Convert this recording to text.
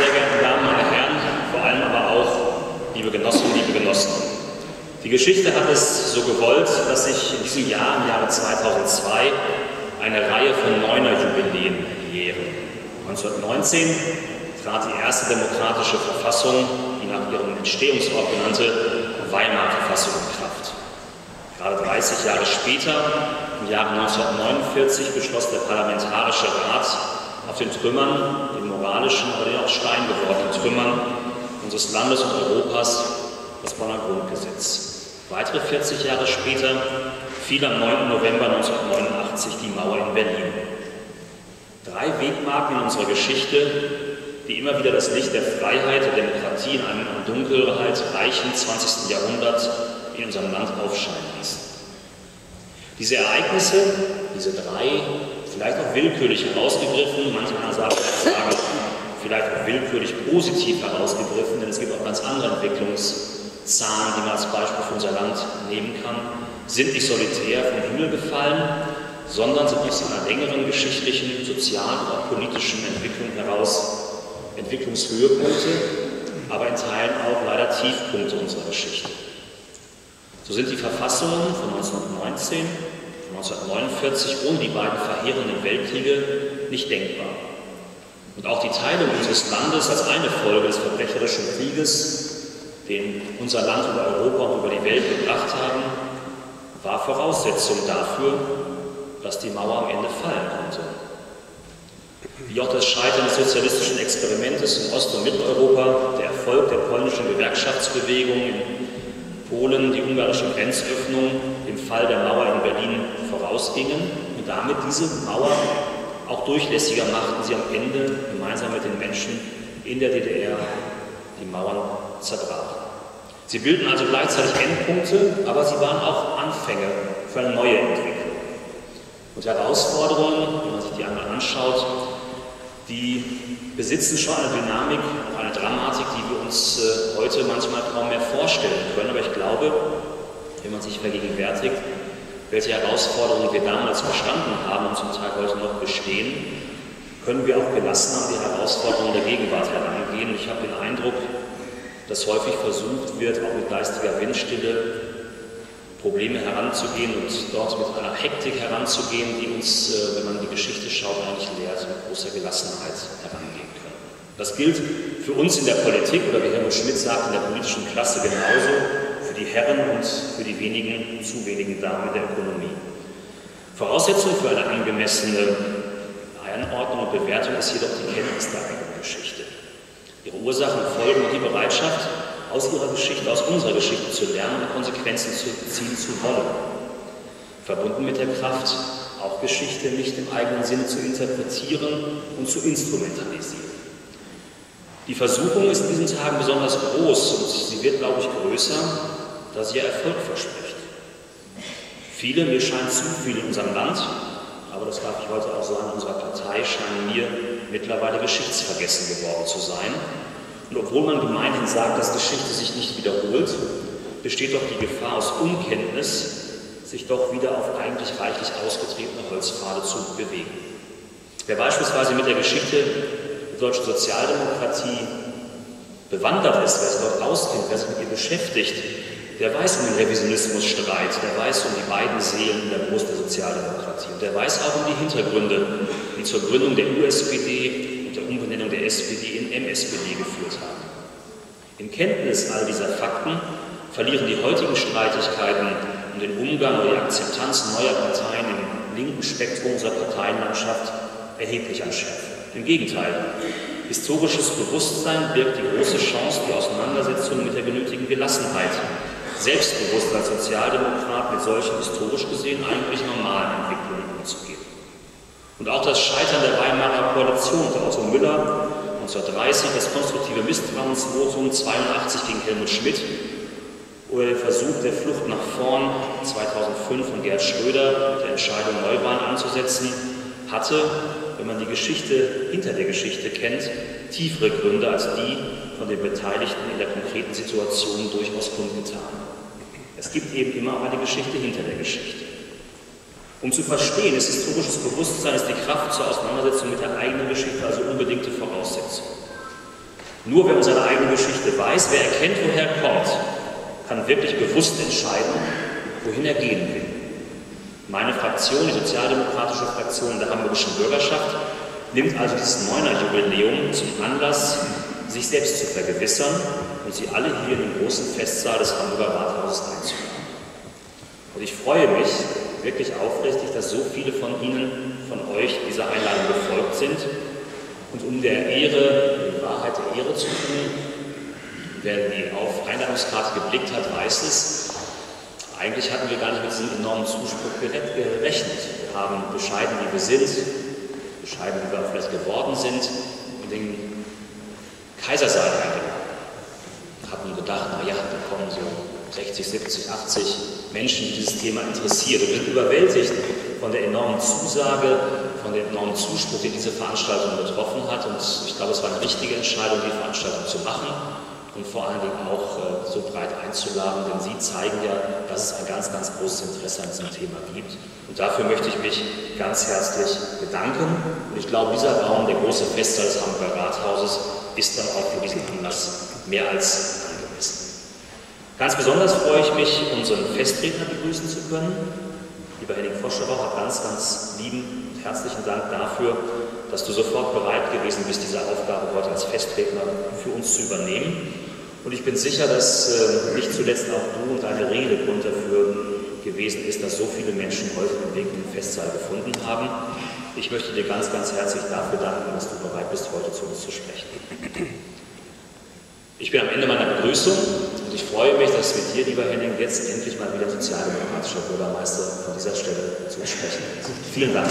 verehrten Damen, meine Herren, vor allem aber auch liebe Genossinnen, liebe Genossen. Die Geschichte hat es so gewollt, dass sich in diesem Jahr, im Jahre 2002, eine Reihe von neuner Jubiläen jähren. 1919 trat die erste demokratische Verfassung, die nach ihrem Entstehungsort benannte Weimarer Verfassung in Kraft. Gerade 30 Jahre später, im Jahre 1949, beschloss der Parlamentarische Rat auf den Trümmern, den moralischen, aber den auch steingewordenen Trümmern unseres Landes und Europas das Bonner Grundgesetz. Weitere 40 Jahre später fiel am 9. November 1989 die Mauer in Berlin. Drei Wegmarken in unserer Geschichte, die immer wieder das Licht der Freiheit, der Demokratie in einem an Dunkelheit reichen 20. Jahrhundert in unserem Land aufscheinen ließen. Diese Ereignisse, diese drei, vielleicht auch willkürlich herausgegriffen, manche sagen, vielleicht auch willkürlich positiv herausgegriffen, denn es gibt auch ganz andere Entwicklungszahlen, die man als Beispiel für unser Land nehmen kann, sind nicht solitär vom Himmel gefallen, sondern sind aus einer längeren geschichtlichen, sozialen oder politischen Entwicklung heraus Entwicklungshöhepunkte, aber in Teilen auch leider Tiefpunkte unserer Geschichte. So sind die Verfassungen von 1919 und 1949 ohne die beiden verheerenden Weltkriege nicht denkbar. Und auch die Teilung unseres Landes als eine Folge des verbrecherischen Krieges, den unser Land über Europa und über die Welt gebracht haben, war Voraussetzung dafür, dass die Mauer am Ende fallen konnte wie auch das Scheitern des sozialistischen Experimentes in Ost- und Mitteleuropa, der Erfolg der polnischen Gewerkschaftsbewegung in Polen, die ungarische Grenzöffnung im Fall der Mauer in Berlin vorausgingen und damit diese Mauer auch durchlässiger machten, sie am Ende gemeinsam mit den Menschen in der DDR die Mauern zerbrachen. Sie bilden also gleichzeitig Endpunkte, aber sie waren auch Anfänge für eine neue Entwicklung. Und Herausforderungen, wenn man sich die einmal anschaut, die besitzen schon eine Dynamik, eine Dramatik, die wir uns äh, heute manchmal kaum mehr vorstellen können. Aber ich glaube, wenn man sich vergegenwärtigt, welche Herausforderungen wir damals verstanden haben und zum Teil heute noch bestehen, können wir auch gelassen an die Herausforderungen der Gegenwart herangehen. Ich habe den Eindruck, dass häufig versucht wird, auch mit geistiger Windstille Probleme heranzugehen und dort mit einer Hektik heranzugehen, die uns, äh, wenn man die Geschichte schaut, eigentlich lehrt, mit großer Gelassenheit herangehen können. Das gilt für uns in der Politik oder wie Helmut Schmidt sagt, in der politischen Klasse genauso, für die Herren und für die wenigen, zu wenigen Damen der Ökonomie. Voraussetzung für eine angemessene Einordnung und Bewertung ist jedoch die Kenntnis der eigenen Geschichte. Ihre Ursachen, Folgen und die Bereitschaft, aus ihrer Geschichte, aus unserer Geschichte zu lernen und Konsequenzen zu ziehen zu wollen. Verbunden mit der Kraft, auch Geschichte nicht im eigenen Sinne zu interpretieren und zu instrumentalisieren. Die Versuchung ist in diesen Tagen besonders groß und sie wird, glaube ich, größer, da sie ja Erfolg verspricht. Viele, mir scheint zu viele in unserem Land, aber das darf ich heute auch sagen, unserer Partei scheinen mir mittlerweile geschichtsvergessen geworden zu sein und obwohl man gemeinhin sagt, dass Geschichte sich nicht wiederholt, besteht doch die Gefahr aus Unkenntnis, sich doch wieder auf eigentlich reichlich ausgetretene Holzpfade zu bewegen. Wer beispielsweise mit der Geschichte der deutschen Sozialdemokratie bewandert ist, wer sich dort auskennt, wer sich mit ihr beschäftigt, der weiß um den Revisionismusstreit, der weiß um die beiden Seelen der Brust der Sozialdemokratie und der weiß auch um die Hintergründe, die zur Gründung der USPD SPD in MSPD geführt haben. In Kenntnis all dieser Fakten verlieren die heutigen Streitigkeiten um den Umgang oder die Akzeptanz neuer Parteien im linken Spektrum unserer Parteienlandschaft erheblich an Schärfe. Im Gegenteil, historisches Bewusstsein birgt die große Chance, die Auseinandersetzung mit der genötigen Gelassenheit, selbstbewusst als Sozialdemokrat mit solchen historisch gesehen eigentlich normalen Entwicklungen umzugehen. Und auch das Scheitern der Weimarer Koalition unter Otto Müller 1930, das konstruktive Misstrauensvotum 82 gegen Helmut Schmidt oder der Versuch der Flucht nach vorn 2005 von Gerd Schröder mit der Entscheidung Neuwahlen anzusetzen, hatte, wenn man die Geschichte hinter der Geschichte kennt, tiefere Gründe als die von den Beteiligten in der konkreten Situation durchaus kundgetan. Es gibt eben immer auch eine Geschichte hinter der Geschichte. Um zu verstehen, ist historisches Bewusstsein, ist die Kraft zur Auseinandersetzung mit der eigenen Geschichte also unbedingte Voraussetzung. Nur wer um seine eigene Geschichte weiß, wer erkennt, woher er kommt, kann wirklich bewusst entscheiden, wohin er gehen will. Meine Fraktion, die sozialdemokratische Fraktion der hamburgischen Bürgerschaft, nimmt also dieses Neuner-Jubiläum zum Anlass, sich selbst zu vergewissern und Sie alle hier in den großen Festsaal des Hamburger Rathauses einzuladen. Und ich freue mich wirklich aufrichtig, dass so viele von Ihnen, von euch dieser Einladung gefolgt sind. Und um der Ehre, die Wahrheit der Ehre zu tun, wer die auf Einladungskarte geblickt hat, weiß es, eigentlich hatten wir gar nicht mit diesem enormen Zuspruch gerechnet. Wir haben bescheiden, wie wir sind, bescheiden, wie wir vielleicht geworden sind, in den Kaisersaal eingeladen. Hatten gedacht, naja, da kommen so 60, 70, 80 Menschen, die dieses Thema interessiert. Und sind überwältigt von der enormen Zusage, von dem enormen Zuspruch, den diese Veranstaltung betroffen hat. Und ich glaube, es war eine richtige Entscheidung, die Veranstaltung zu machen und vor allen Dingen auch äh, so breit einzuladen, denn Sie zeigen ja, dass es ein ganz, ganz großes Interesse an diesem Thema gibt. Und dafür möchte ich mich ganz herzlich bedanken. Und ich glaube, dieser Raum, der große Festsaal des Hamburger Rathauses, ist dann auch für diesen Anlass mehr als. Ganz besonders freue ich mich, unseren Festredner begrüßen zu können. Lieber Henning Foscherauch, ganz, ganz lieben und herzlichen Dank dafür, dass du sofort bereit gewesen bist, diese Aufgabe heute als Festredner für uns zu übernehmen. Und ich bin sicher, dass äh, nicht zuletzt auch du und deine Rede Grund dafür gewesen ist, dass so viele Menschen heute den Weg in den Festsaal gefunden haben. Ich möchte dir ganz, ganz herzlich dafür danken, dass du bereit bist, heute zu uns zu sprechen. Ich bin am Ende meiner Begrüßung und ich freue mich, dass mit dir, lieber Henning, jetzt endlich mal wieder sozialdemokratischer Bürgermeister von dieser Stelle zu sprechen. Vielen Dank.